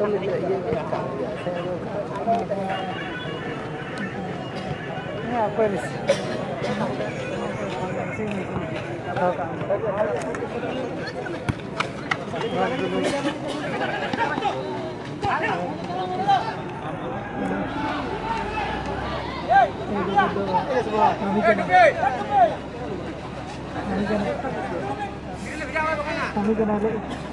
Ini Kami kena lagi.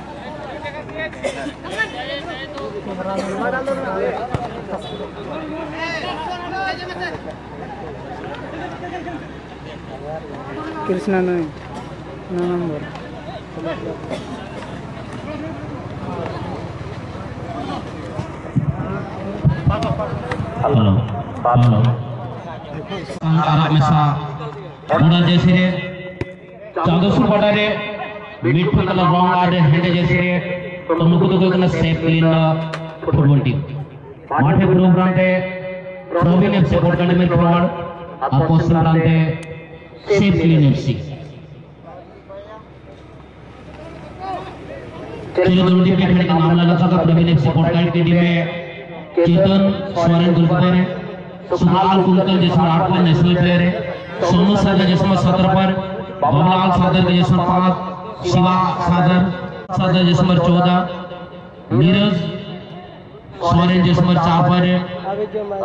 Krishna नौ नवंबर hello hello. हमेशा मुड़ा जैसे रे। चांदोसुर बड़ा रे। मिडफील्ड का लॉन्ग मतलब आर हेड जैसे रे। ప్రముఖుదుగుతున్న స్నేహితుల ఫుట్బాల్ టీం మాఠే గ్రూప్ ప్రాంతే ప్రోవిన్ ఎఫ్సీ కోట్కండ మీద పోరాడు అపోస్తుల ప్రాంతే షేప్ సిలిన్ ఎఫ్సీ चलो दोनों टीम खेलने का मामला लगा था, Praveen F support card team में केतन सोरेन गुलकर है सुभाल कुलकर जैसा आठ पर नेशनल प्लेयर है, सोनू सदर जैसा सत्रह पर बाबूलाल सदर जैसा पाँच, शिवा सदर सागर जिसमें चौदह, नीरज, सोरेन जिसमें चार पर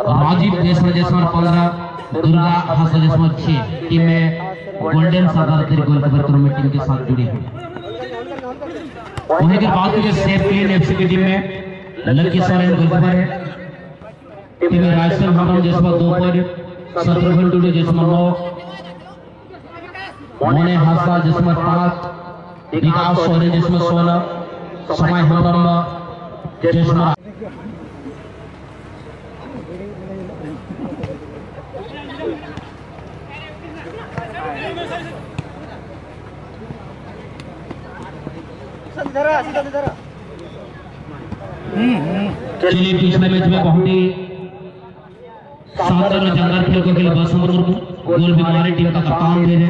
राजीव जिसमें जिसमें पंद्रह, दुर्गा हासा जिसमें छह, टीम में गोल्डन सागर के गोलकीपर करोमी टीम के साथ जुड़ी है। वहीं की बात की सेफ़ क्लीन एफसी की टीम में लकी सोरेन गोलकीपर है। टीम राजस्थान हरम जिसमें दो पर, शत्रुघ्न टुडू जिसमें नौ, मोने हासा जिसमें पाँच विकास सोरेन जिसमें सोलह समय हरम जिसमें चलिए पिछले मैच में बहुत ही शानदार जानदार खेल को खेले बस मुर्मू गोल बीमारी टीम का कप्तान थे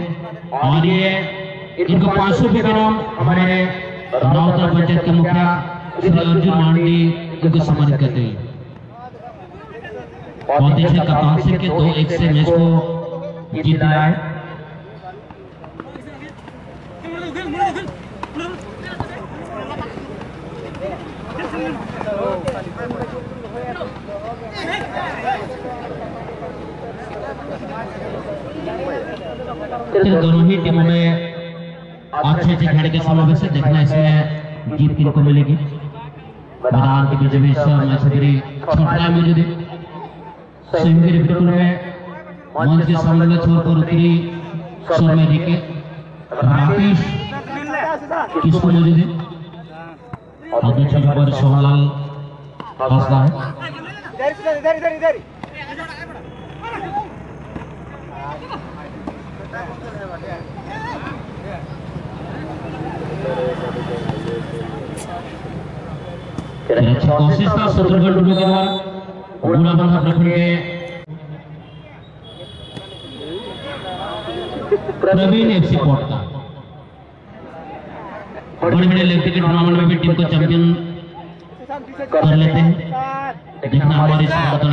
और ये इनको पाँच रुपए नाम हमारे राउतर पंचायत के मुखिया श्री अर्जुन मांडी इनको सम्मानित करते हैं। बहुत अच्छे कप्तान से के दो एक से मैच को जीत लिया है। दोनों ही टीमों में अच्छे अच्छे खिलाड़ी के समावेश देखना इसमें जीत किनको मिलेगी? मैदान के बीच बीच मैचगिरी छोटा मौजूद है सिंहगिरी बिल्कुल में मंच के सामने में छोड़कर उतरी शोर में देखे राकेश, किसको मौजूद है और दूसरे नंबर सोहनलाल हौसला है इधर इधर इधर इधर द्वारा बुरा बंधा प्रखंड प्रवीण एफसी कोट का बड़े बड़े लेग क्रिकेट टूर्नामेंट में भी टीम को चैंपियन कर लेते हैं। देखना हमारे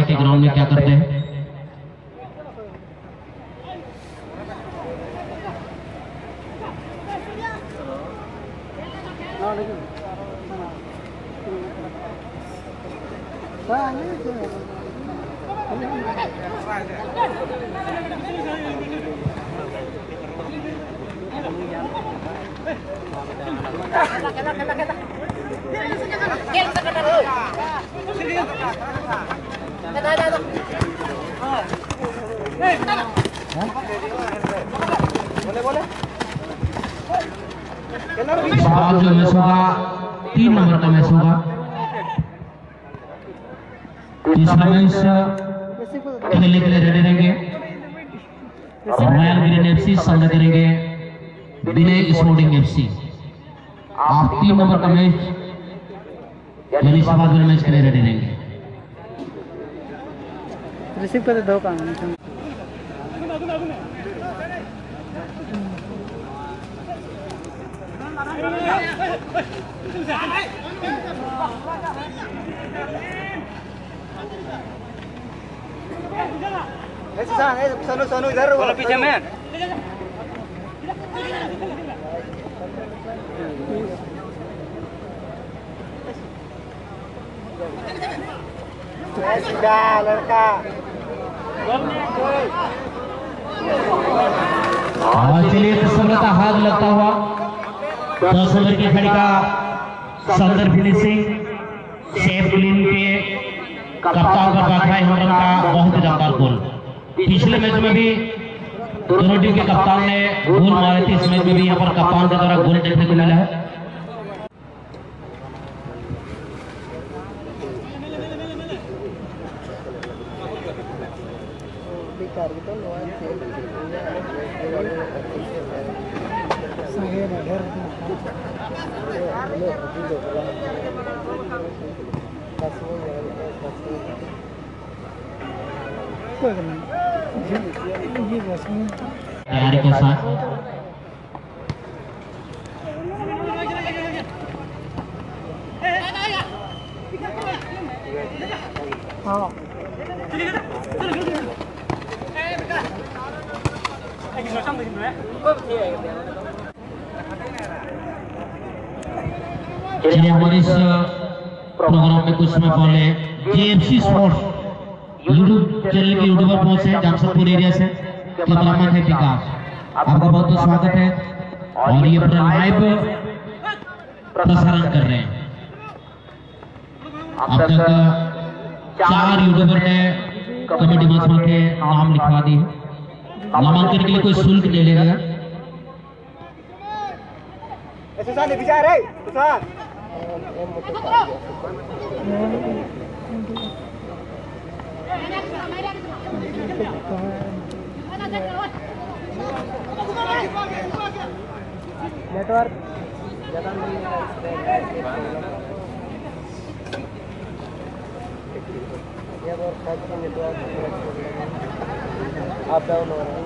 के ग्राउंड में क्या करते हैं इस बार जो मैच होगा तीन नंबर मैच होगा तीसरा मैच खेलने के लिए रेडी रहेंगे रॉयल करेंगे स्पोर्टिंग एफसी आप तीन नंबर का मैच यानी मैच के लिए रेडी रहेंगे रिसीव करते दो काम सोनू सोनू इधर पीछे में लड़का चलिए का हाथ लगता हुआ। दस ओवर की खड़ी का सुंदर फिनिशिंग सेफ़ क्लीन के कप्तान का बाखा हेमरन का बहुत ही गोल। पिछले मैच में भी दोनों टीम के कप्तान ने गोल मारे थे, इस मैच में भी यहाँ पर कप्तान के द्वारा गोल देखने को मिला है संगे में ढेर कोई नहीं ये बस में तैयारी के साथ हाँ चलिए हमारे इस प्रोग्राम में कुछ जेएफसी स्पोर्ट्स यूट्यूब चैनल के यूट्यूबर पहुँचे हैं जमशेदपुर एरिया से कैमरामैन है विकास आपका बहुत बहुत स्वागत है और ये अपना लाइव प्रसारण कर रहे हैं। अब तक चार यूट्यूबर ने कमेटी महात्मा के नाम लिखवा दिए। नामांकन के लिए कोई शुल्क नहीं लेगा? सुशांत विचार है सुशांत नेटवर्क ज़्यादा नहीं आप डाउन हो। रहा है।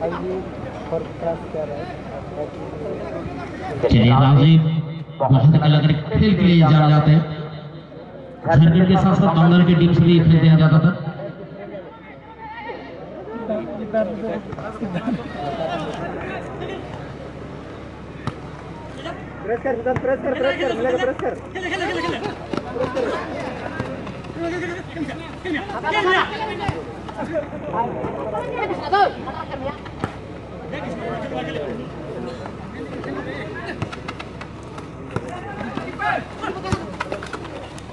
फाइव जी और क्रॉस कर रहा है। बहुत अलग अलग खेल के लिए जाना जाते हैं। झारखंड के साथ साथ बांग्लादेश की टीम से भी खेलते हैं था प्रेस कर प्रेस कर प्रेस कर प्रेस कर की जा रहा है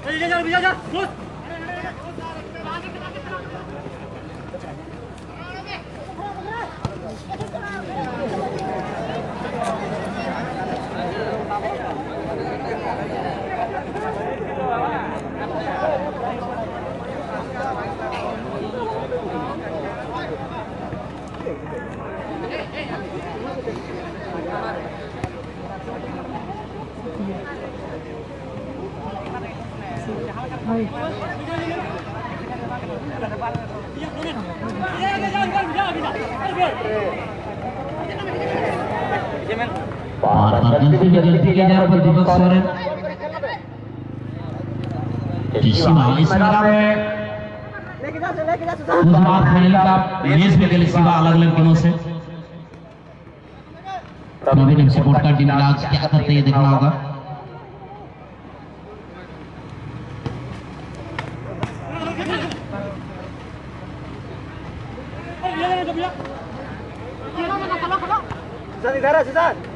दीपक सोरेन शिवा इस मैदान में लेके जा लेके उस बार फाइनल का मैच में खेले शिवा अलग अलग टीमों से सपोर्ट का टीम आज क्या करते हैं देखना होगा। सुशांत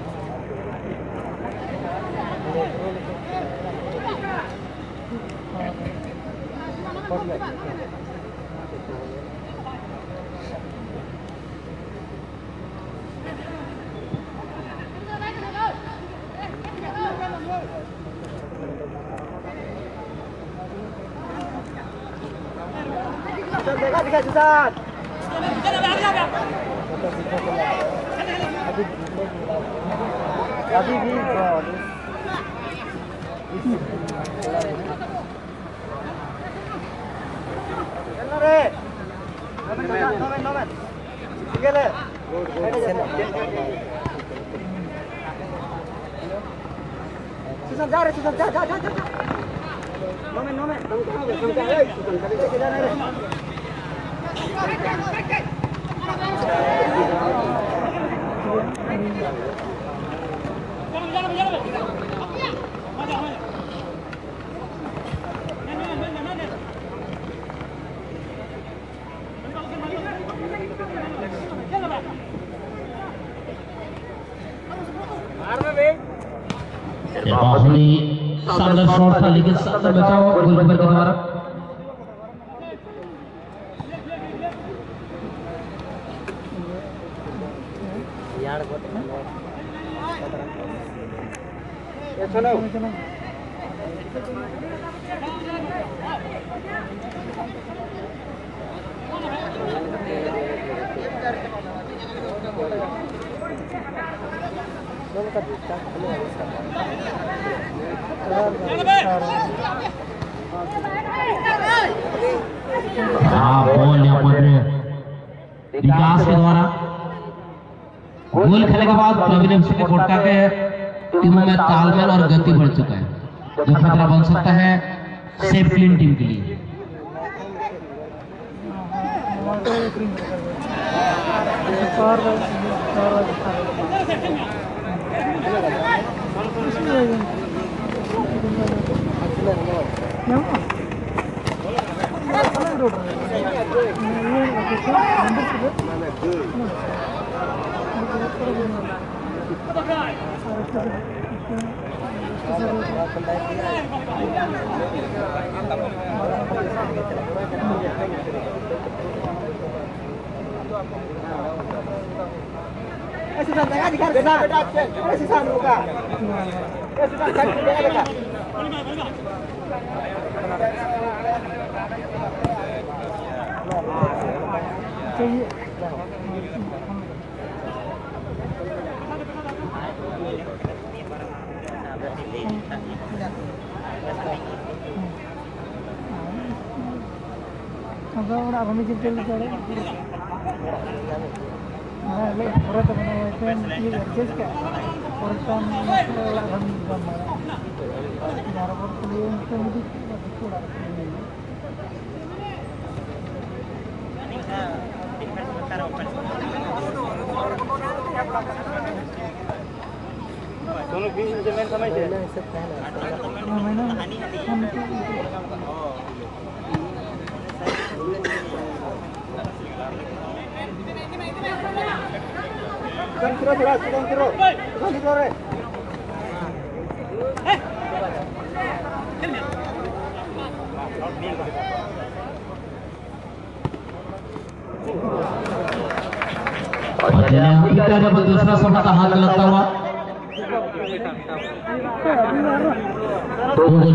इधर है सुशांत सुशांत देखा दिखा सुशांत अभी भी चल रे नोमेन नोमेन नोमेन ठीक है सुशांत जा रे सुशांत जा जा जा जा नोमे नोमे ही शानदार शॉट था लेकिन शानदार बचाव गोलकीपर के द्वारा वाला हाँ। बॉल विकास के द्वारा। गोल खेलने के बाद प्रवीण एफसी के के टीमों में तालमेल और गति बढ़ चुका है, जो खतरा बन सकता है सेफ़ क्लीन टीम के लिए। Eh Susan, tengah di garis. Eh Susan buka. Eh Susan cari tengah dekat. आता orang tu macam lah kami gambar. Cara berkuliah macam ni, macam tu lah. दोनों बीच में जमीन समझ है ना सब Nah, mana? Kami tu. Susan kiro kiro, Susan kiro. Susan kiro re. और चलिए हम फिर करें अब दूसरा शॉट का हाथ लगता हुआ दो गोल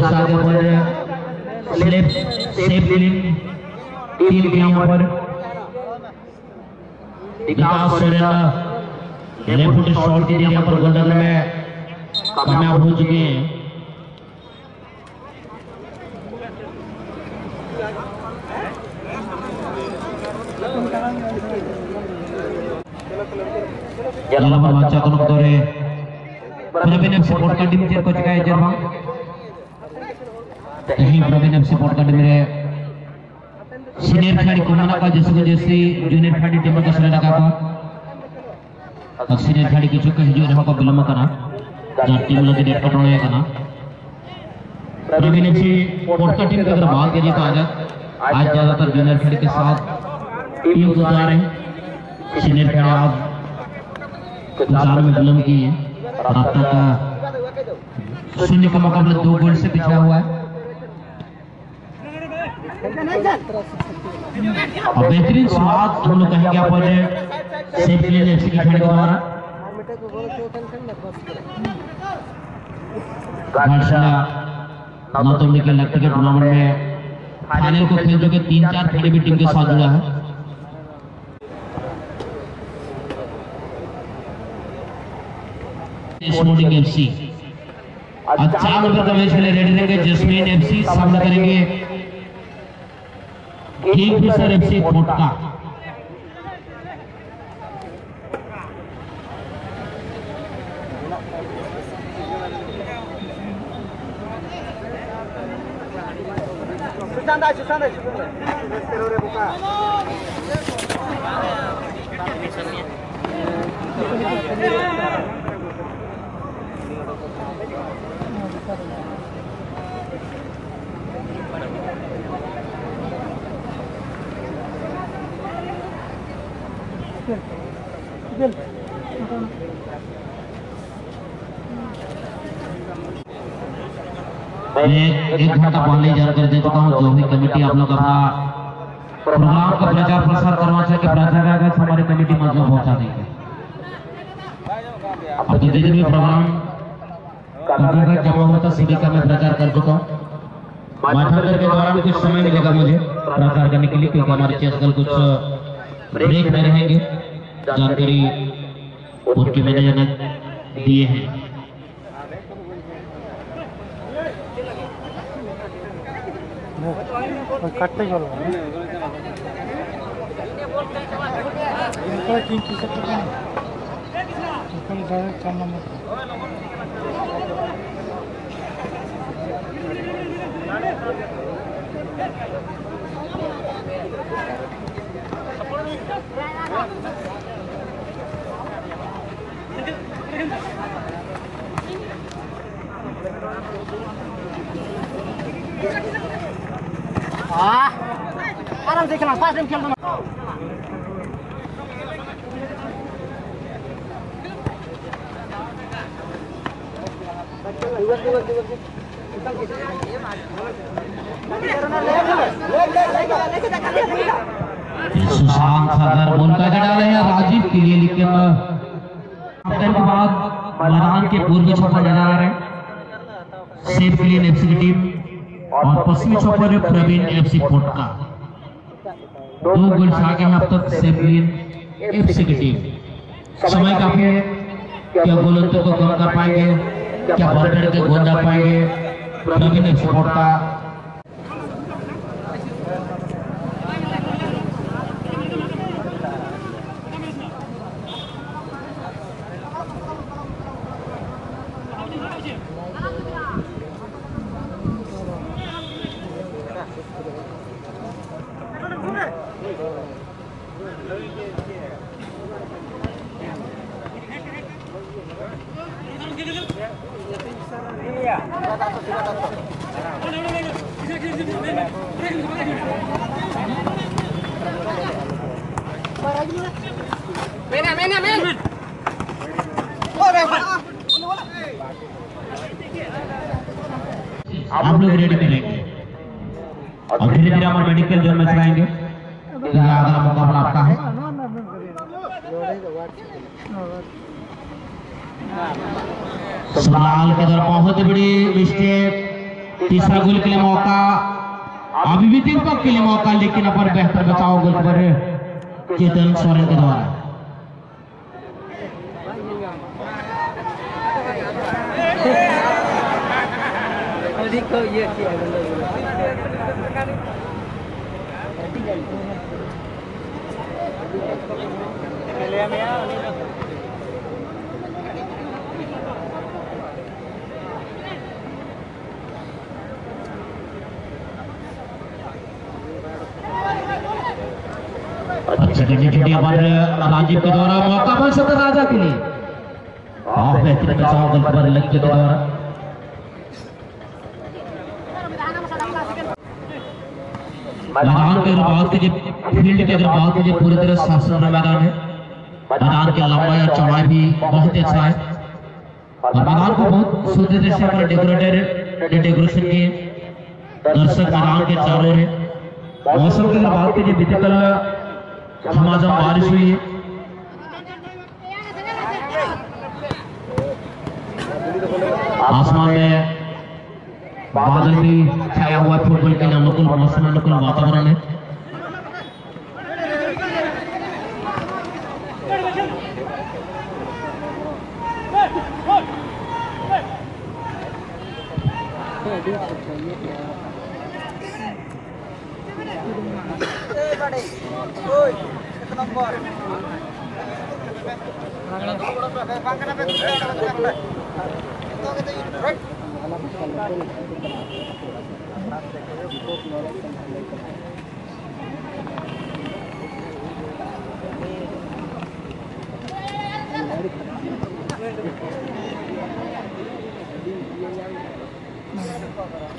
टीम के यहाँ पर विकास सुरेला लेफ़्ट शॉट के यहाँ पर गोल्डन में कामयाब हो चुके हैं। जलवा बच्चा को नंबर प्रवीण एफसी पोर्ट का टीम चेयर को चुका है जलवा प्रवीण एफसी पोर्ट का टीम है सीनियर खिलाड़ी को मना का जैसे जैसे जूनियर खिलाड़ी टीम का सलाह लगा और सीनियर खिलाड़ी की चुका है जो यहाँ को विलंब करना। जहाँ टीम लोग डेट कटोड़ है करना। प्रवीण एफ़ सपोर्ट का टीम की अगर बात करिए तो आज आज ज़्यादातर जूनियर खिलाड़ी के साथ टीम गुजार रहे हैं। सीनियर खिलाड़ी आज गुजार में विलंब की है। और अब तक शून्य का मुकाबला दो गोल से पिछड़ा हुआ है। और बेहतरीन शुरुआत हम लोग यहाँ पर सेफ़ लिए एफसी के के द्वारा। को बोलो तो बस घाटशिला नौतमनी के लगते के टूर्नामेंट में फाइनल को खेल चुके तीन चार खिलाड़ी भी टीम के साथ जुड़ा है। स्पोर्टिंग एफसी चार नंबर का मैच के लिए रेडी रहेंगे जसमीन एफसी सामना करेंगे। किंगफिशर एफ़ सी कोटका सुशांत सुशांत मैं एक घंटा पहले ही जानकारी दे चुका हूँ जो भी कमेटी आप लोग अपना प्रोग्राम का प्रचार प्रसार करवा सके प्रचार हमारी कमेटी मज़बूत पहुँचा देंगे अब तो जितने भी प्रोग्राम करने का जमा था सभी का मैं प्रचार कर चुका हूँ। माठाकर के दौरान कुछ समय मिलेगा मुझे प्रचार करने के लिए, क्योंकि हमारे चेस कल कुछ ब्रेक में रहेंगे। जानकारी उनके मैनेजर ने दिए हैं। কাটতে গেল তিন পিসের টাকা এখানে ডাইরেক্ট চার নম্বর आराम से खेलना खेल दो सुशांत का हैं राजीव के लिए लेकिन कैप्टन के बाद मैदान के पूर्वी नज़र आ रहे हैं। सेफ़ क्लीन एफसी की टीम। और पश्चिमी छोर पर प्रवीण एफसी पोटका दो गोल आगे हैं अब तक क्लीन एफसी की टीम। समय काफ़ी है। क्या गोलंतों को गोल कर पाएँगे? क्या बॉर्डर के गोल जा पाएँगे? प्रवीण एफसी आप लोग रेडी में और धीरे धीरे हमारे मेडिकल जोन में चलाएँगे? अगला मुकाबला आपका है। सलाल के द्वारा बहुत बड़ी मिस्टेक तीसरा गोल के लिए मौका। अभी भी तीन के लिए मौका लेकिन अपन बेहतर बचाव गोल पर चेतन सोरेन के द्वारा ये क्या अच्छा टी राजीव के द्वारा मौका बन सकता राजा के लिए हाँ बेहतरीन बचाव गोल पर लक्ष्य के द्वारा मैदान के अगर बात कीजिए फ़ील्ड की अगर बात कीजिए पूरी तरह सुथरा मैदान है मैदान की लंबाई और चौड़ाई भी बहुत ही अच्छा है और मैदान को बहुत सुंदर से हमारे डेकोरेटर डेकोरेशन किए दर्शक मैदान के चारों है मौसम की अगर बात कीजिए बीते कल झमाझम बारिश हुई है। आसमान में बादल भी छाया हुआ है फुटबॉल के लिए अनुकूल मौसम अनुकूल वातावरण है। গাড়ি ওই এক নম্বর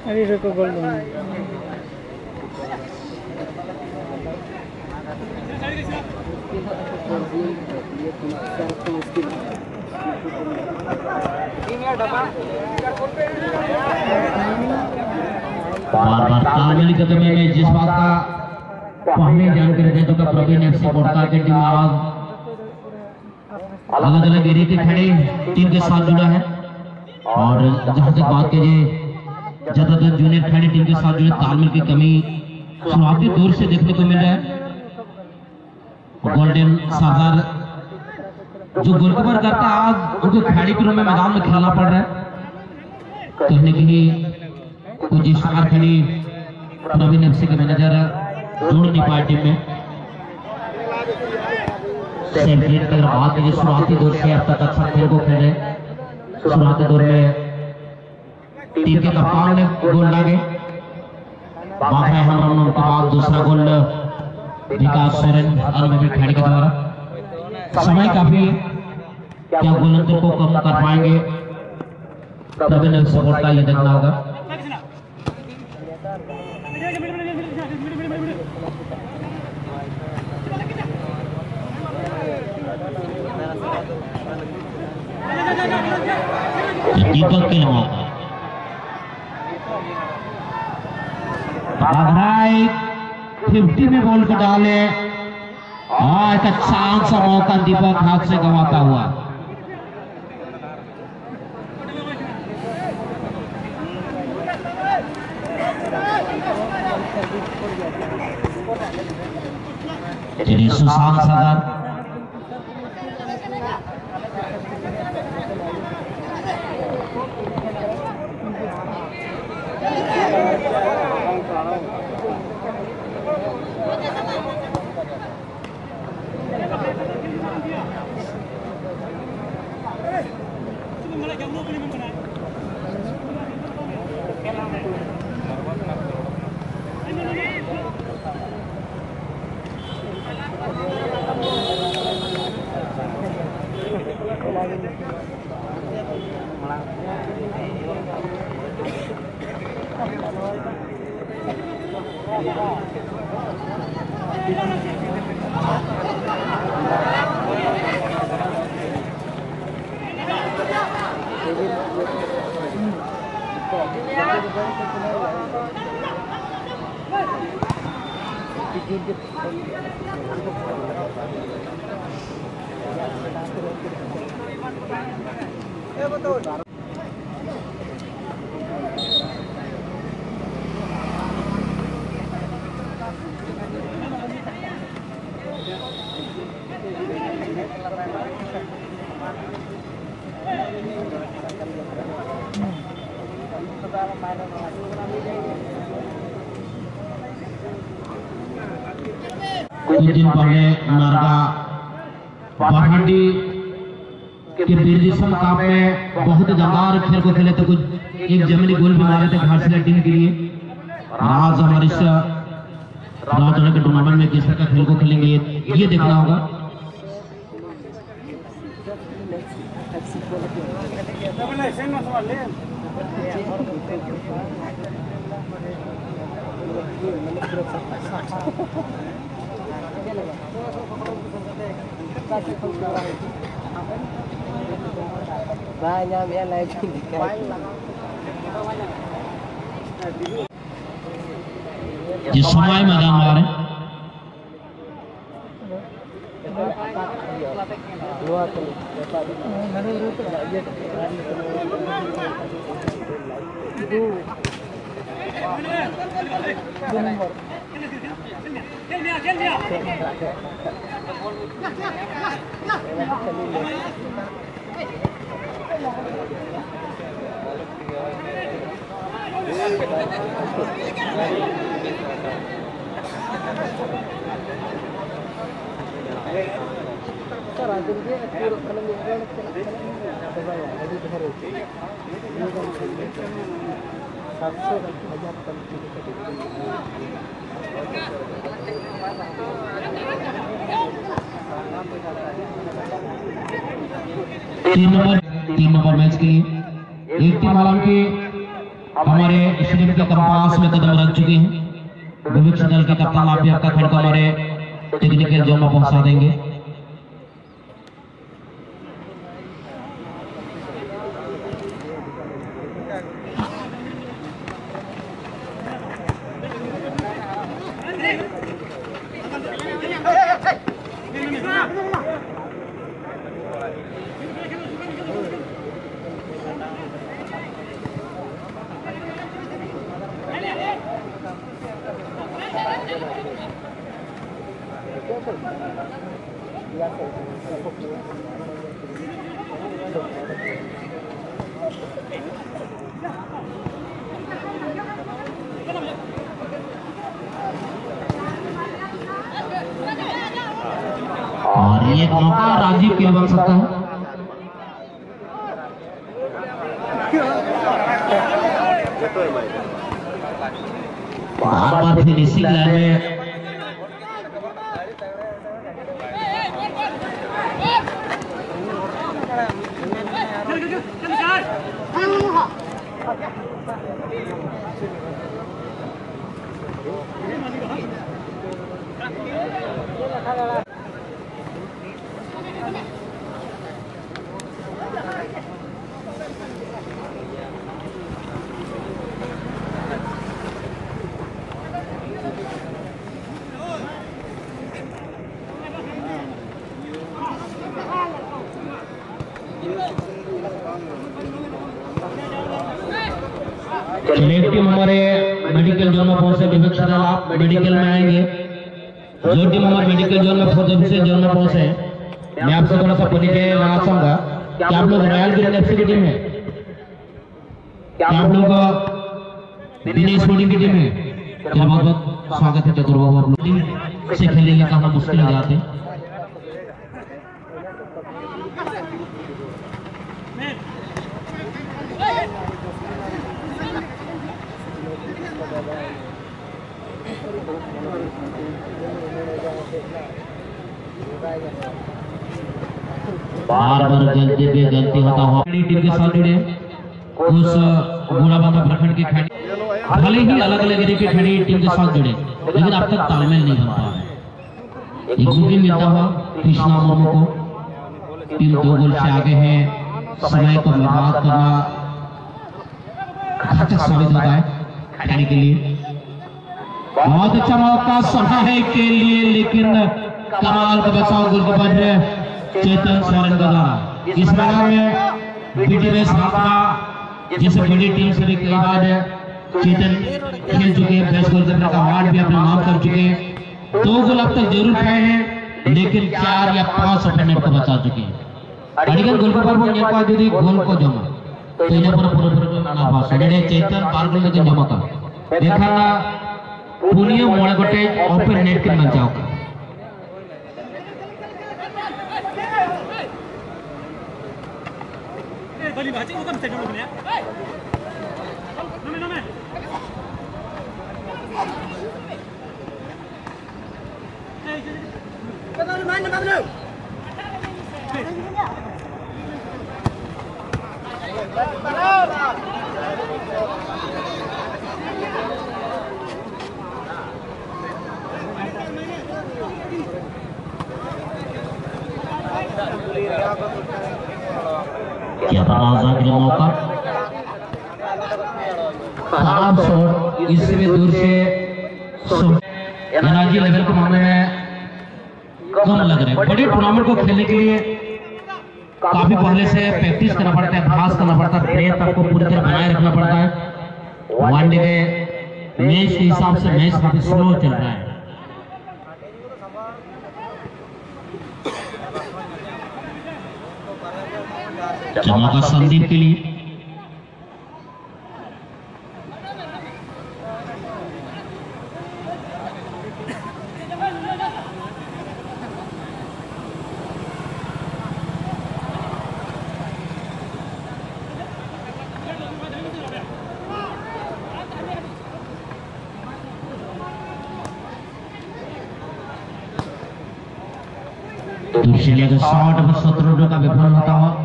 अरे रुको गोल्ड तालमेल के कमी में जिस बात का पहले जानकारी चुका प्रवीण टीम अलग अलग एरिया के खड़े टीम के साथ जुड़ा है। और जहाँ तक बात कीजिए ज़्यादातर जूनियर खड़े टीम के साथ जुड़े, तालमेल की कमी शुरुआती दौर से देखने को मिल रहा है। गोल्डन सागर जो गोलकीपर करता है, आज उनको खिलाड़ी के रूप में मैदान में खेलना पड़ रहा है। कहीं ना कहीं कुछ स्टार खिलाड़ी प्रवीण एफसी के मैनेजर जोड़ नहीं पाए टीम में। की बात कीजिए शुरुआती दौर से अब तक अच्छा खेल को खेले शुरुआती दौर में टीम के कप्तान ने गोल लागे बाबा हम रन के बाद दूसरा गोल विकास सोरेन अनुभवी खिलाड़ी के द्वारा। समय काफ़ी क्या गोल को कम कर पाएँगे? प्रवीण एफसी सपोर्ट का ये देखना होगा। दीपक के मौका अघराई फिफ्टी में बॉल को डाले हाँ। एक अच्छा सा मौका दीपक हाथ से गवाता हुआ। सुशांत सुशांत सरदार कुछ दिन पहले नरगा बरहंडी के बिरजिसम कप में बहुत दमदार खेल को खेले थे कुछ एक जमीनी गोल भी मारे थे घाटशिला टीम के लिए। आज हमारे राजौड़ा के टूर्नामेंट में किस तरह का खेल को खेलेंगे। ये देखना होगा। Banyak yang lagi जिस समय मैदान में आ रहे हैं खेल लिया खेल लिया ಸರ್ ಅದರಿಗೆ ಮೂರು ಕೆಲವು ಎರಡು ಕೆಲವು सात तीन नंबर तीन नंबर मैच के लिए। एक टीम हालाँकि हमारे स्टेडियम के कंपास में कदम रख चुके हैं। विविक्ष दल के कप्तान आप आपका खेल को हमारे टेक्निकल जोन पहुँचा देंगे। और ये मौका राजीव के लिए बन सकता है। बार बार फिनिशिंग लाइन में चलिए टीम हमारे मेडिकल जोन में पहुँचे, विवेक सदल आप मेडिकल में आएँगे। जो टीम हमारे मेडिकल जोन में पहुँचे जोन में पहुँचे। मैं आपसे थोड़ा सा परिचय लेना चाहूँगा कि आप लोग रॉयल ग्रीन एफसी की टीम है? क्या आप लोग दिल्ली स्पोर्टिंग की टीम है? बहुत बहुत स्वागत है चतुर बाबू आप लोग। टीम से खेलेंगे काफ़ी मुश्किल हो जाते हैं। बार बार गलती पे गलती होता हुआ टीम के साथ जुड़े। उस गोलाबांधा प्रखंड के खिलाड़ी भले ही अलग अलग के खिलाड़ी टीम के साथ जुड़े, लेकिन अब तक तालमेल नहीं बन पाया। एक बुकिंग मिलता हुआ, कृष्णा मुर्मू को। टीम दो गोल से आगे है। समय को बर्बाद करना घातक साबित होता है खिलाड़ी के लिए। बहुत अच्छा मौका, समय के लिए, लेकिन कमाल का बचाव गोलकीपर है, चेतन सोरेन का द्वारा इस मैदान में बीटी में स्थापना जिस बड़ी टीम से भी कई बार चेतन खेल चुके हैं बेस्ट गोलकीपर का अवार्ड भी अपना नाम कर चुके हैं। दो गोल अब तक ज़रूर खाए हैं, लेकिन चार या पाँच अपोनेंट को बचा चुके हैं। अडिगन गोलकीपर को न्याय दीदी गोल को जमा। तो इन्हें पर पूरे पूरे नाना पास है चेतन बार गोल लेकिन जमा कर देखा ना पुनिया मोड़े गोटे ओपन नेट के बचाव का 빨리 빨리 맞지? 호감 세 명은 그냥. 넘어 넘어. Bagaimana mana bagaimana? Thank you. आज़ाद का मौका खराब शॉट इसमें दूर से एनर्जी लेवल के मामले में कम लग रहे हैं। बड़े टूर्नामेंट को खेलने के लिए काफ़ी पहले से प्रैक्टिस करना पड़ता है, अभ्यास करना पड़ता है ब्रेथ आपको पूरी तरह बनाए रखना पड़ता है। वनडे मैच के हिसाब से मैच काफ़ी स्लो चल रहा है। संदीप के लिए? दूसरे शॉट बस का विफल होता हुआ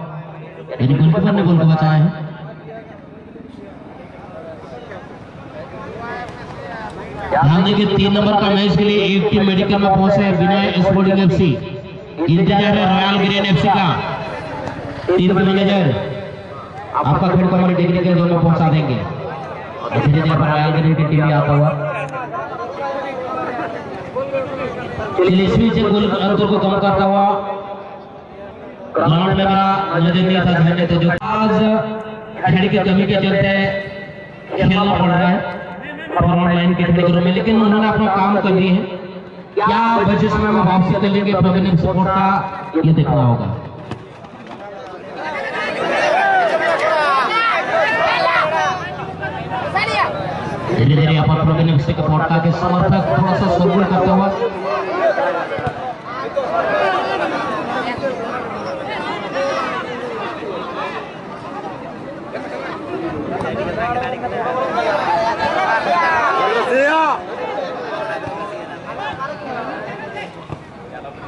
यानी गोलकीपर ने गोल को बचाया है। ध्यान देंगे तीन नंबर का मैच के लिए एक टीम मेडिकल में पहुँचे है विनय स्पोर्टिंग एफसी इंतज़ार है रॉयल ग्रीन एफसी का। टीम के मैनेजर आपका खेल को हमारे टेक्निकल जोन में पहुँचा देंगे। धीरे धीरे रॉयल ग्रीन की टीम आता हुआ। चलिए, इसमें से गोल अंतर को कम करता हुआ नहीं था देते जो आज की कमी के चलते खेलना पड़ रहा है फॉरवर्ड लाइन के में लेकिन उन्होंने अपना काम कर दिए हैं। क्या बचे समय में वापसी सपोर्ट का ये देखना होगा। धीरे धीरे अपर सपोर्ट का के समर्थक थोड़ा सा शोरगुल करते हुआ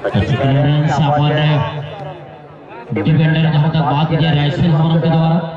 अच्छी क्लियरेंस अपन डिफेंडर जहाँ तक बात किया जाए फोरम के द्वारा।